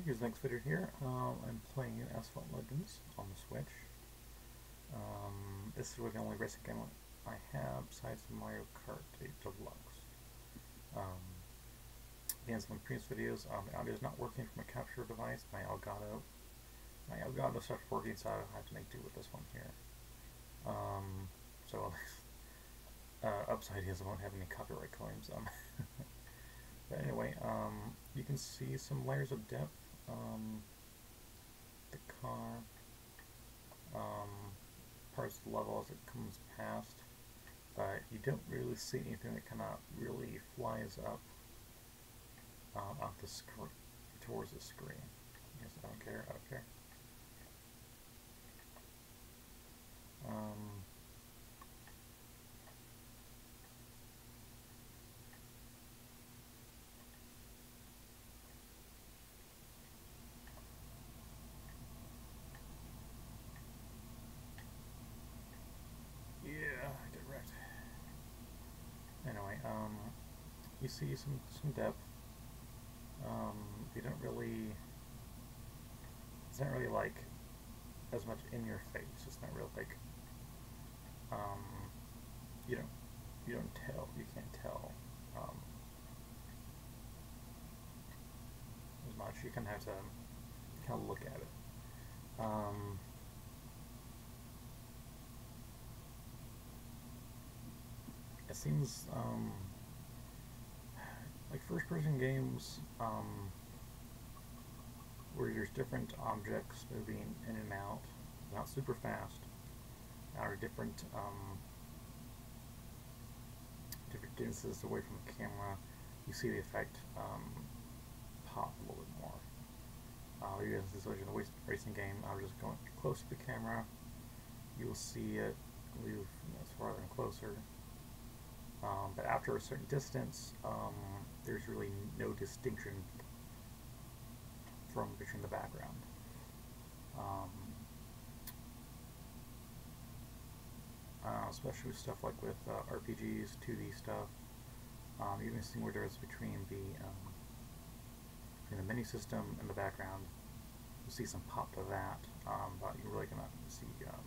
Here's the next video here. Um, I'm playing Asphalt Legends on the Switch. Um, this is really the only racing game I have besides Mario Kart 8 Deluxe. Um, again, some previous videos, um, the audio is not working from a capture device, my Elgato. My Elgato stopped working, so I have to make do with this one here. Um, so, uh, upside is I won't have any copyright claims. Um, But anyway, um, you can see some layers of depth. Um, the car, um, parts of the level as it comes past, but you don't really see anything that kind of really flies up um, off the screen towards the screen. Yes, I don't care. I don't care. Um, Anyway, um, you see some some depth. Um, you don't really. It's not really like as much in your face. It's not real like. Um, you don't you don't tell. You can't tell. Um, as much. You kind of have to kind of look at it. Um, it seems um, like first-person games um, where there's different objects moving in and out, not super fast, or different um, different distances away from the camera, you see the effect um, pop a little bit more. Uh, because this is a racing game, I'm just going close to the camera, you will see it move you know, farther and closer. After a certain distance, um, there's really no distinction from between the background. Um, uh, especially with stuff like with uh, RPGs, 2D stuff, um, you can see where there's between the um, between the menu system and the background. You'll see some pop to that, um, but you really cannot see um,